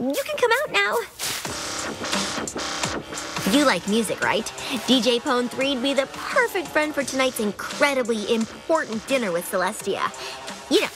you can come out now. You like music, right? DJ Pon-3'd be the perfect friend for tonight's incredibly important dinner with Celestia. You know,